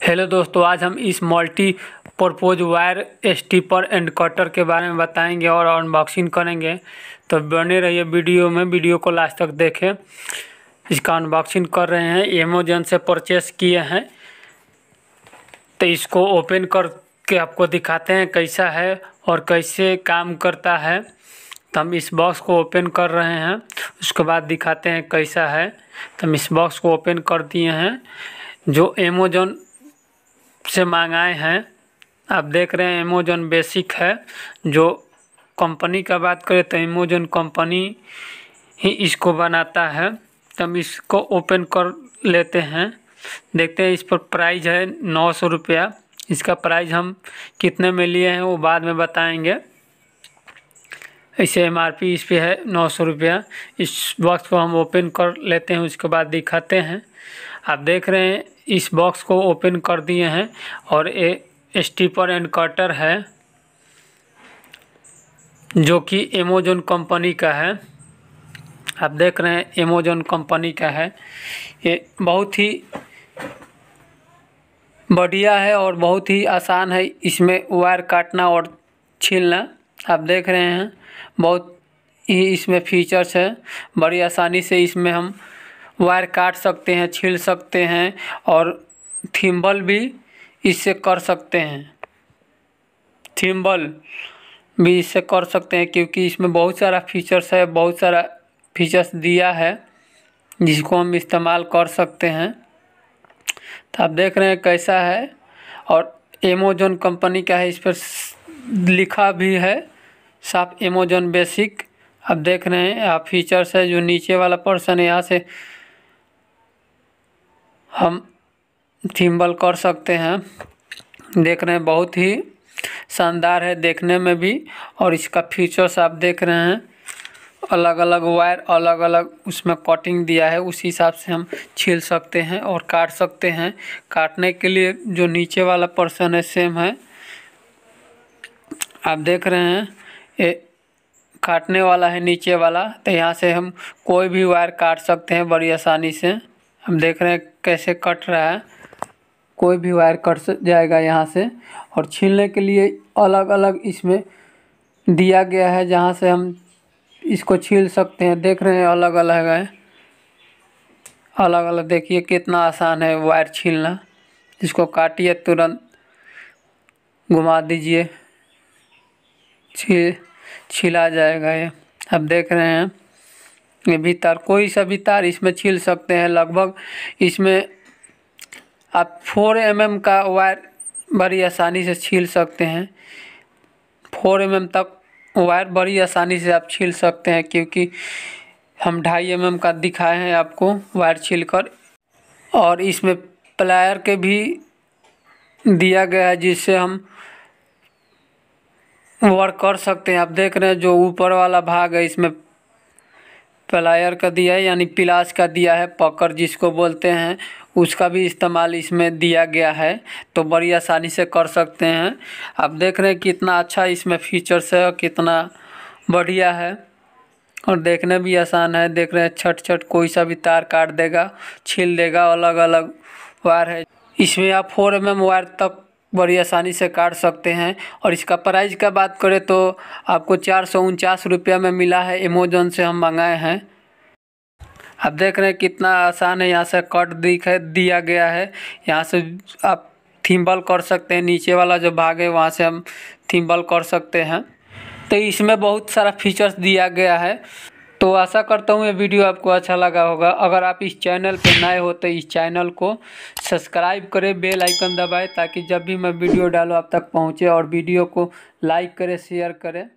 Hello दोस्तों, आज हम इस multi purpose wire stripper and cutter के बारे में बताएँगे और अनबॉक्सिंग करेंगे। तो बने रहिए वीडियो में, वीडियो को लास्ट तक देखें। इसका अनबॉक्सिंग कर रहे हैं अमेजोन से परचेस किए हैं। तो इसको ओपन करके आपको दिखाते हैं कैसा है और कैसे काम करता है। तो हम इस बॉक्स को ओपन कर रहे हैं, उसके बाद दिखाते हैं कैसा है। तो हम इस बॉक्स को ओपन कर दिए हैं, जो अमेजोन से मंगाए हैं। आप देख रहे हैं अमेजोन बेसिक है, जो कंपनी का बात करें तो अमेजोन कंपनी ही इसको बनाता है। तो हम इसको ओपन कर लेते हैं। देखते हैं इस पर प्राइस है नौ सौ रुपया। इसका प्राइस हम कितने में लिए हैं वो बाद में बताएँगे। ऐसे एम आर पी इस पर है, नौ सौ रुपया। इस बॉक्स को हम ओपन कर लेते हैं, उसके बाद दिखाते हैं। आप देख रहे हैं, इस बॉक्स को ओपन कर दिए हैं और ये स्टीपर एंड कटर है, जो कि एमेजोन कंपनी का है। आप देख रहे हैं एमेजोन कंपनी का है। ये बहुत ही बढ़िया है और बहुत ही आसान है इसमें वायर काटना और छीलना। आप देख रहे हैं, बहुत ही इसमें फीचर्स है। बड़ी आसानी से इसमें हम वायर काट सकते हैं, छील सकते हैं और थिम्बल भी इससे कर सकते हैं। थिम्बल भी इससे कर सकते हैं क्योंकि इसमें बहुत सारा फीचर्स है, बहुत सारा फीचर्स दिया है जिसको हम इस्तेमाल कर सकते हैं। तो आप देख रहे हैं कैसा है और एमेजोन कंपनी का है, इस पर लिखा भी है। साफ़ एमेजोन बेसिक आप देख रहे हैं आप फीचर्स है जो नीचे वाला पर्सन है, यहाँ से हम थिम्बल कर सकते हैं। देख रहे हैं, बहुत ही शानदार है देखने में भी। और इसका फीचर्स आप देख रहे हैं अलग अलग वायर अलग अलग उसमें कटिंग दिया है, उस हिसाब से हम छील सकते हैं और काट सकते हैं। काटने के लिए जो नीचे वाला पर्सन है सेम है। आप देख रहे हैं, ये काटने वाला है, नीचे वाला। तो यहाँ से हम कोई भी वायर काट सकते हैं बड़ी आसानी से। हम देख रहे हैं कैसे कट रहा है। कोई भी वायर कट जाएगा यहाँ से। और छीलने के लिए अलग अलग इसमें दिया गया है, जहाँ से हम इसको छील सकते हैं। देख रहे हैं अलग अलग है। अलग अलग देखिए कितना आसान है वायर छीलना। इसको काटिए तुरंत। घुमा दीजिए। छील छिला जाएगा ये। अब देख रहे हैं, ये भी तार, कोई सा भी तार इसमें छील सकते हैं। लगभग इसमें आप फोर एम mm का वायर बड़ी आसानी से छील सकते हैं। फोर एम mm तक वायर बड़ी आसानी से आप छील सकते हैं, क्योंकि हम ढाई एम mm का दिखाए हैं आपको वायर छील कर और इसमें प्लायर के भी दिया गया है, जिससे हम वर्क कर सकते हैं। आप देख रहे हैं जो ऊपर वाला भाग है, इसमें प्लायर का दिया है, यानी पिलास का दिया है पकड़ जिसको बोलते हैं, उसका भी इस्तेमाल इसमें दिया गया है। तो बड़ी आसानी से कर सकते हैं। आप देख रहे हैं कितना अच्छा इसमें फीचर्स है और कितना बढ़िया है। और देखने भी आसान है। देख रहे हैं छट छट कोई सा भी तार काट देगा, छील देगा अलग अलग वायर है। इसमें आप फोर एम एम वायर तक बड़ी आसानी से काट सकते हैं। और इसका प्राइस का बात करें तो आपको चार सौ उनचास रुपया में मिला है अमेजोन से हम मंगाए हैं। आप देख रहे हैं कितना आसान है, यहाँ से कट दिख दिया गया है। यहाँ से आप थिम्बल कर सकते हैं, नीचे वाला जो भाग है, वहाँ से हम थिम्बल कर सकते हैं। तो इसमें बहुत सारा फीचर्स दिया गया है। तो आशा करता हूँ ये वीडियो आपको अच्छा लगा होगा। अगर आप इस चैनल पर नए हो तो इस चैनल को सब्सक्राइब करें, बेल आइकन दबाएँ ताकि जब भी मैं वीडियो डालूँ आप तक पहुँचे और वीडियो को लाइक करें, शेयर करें।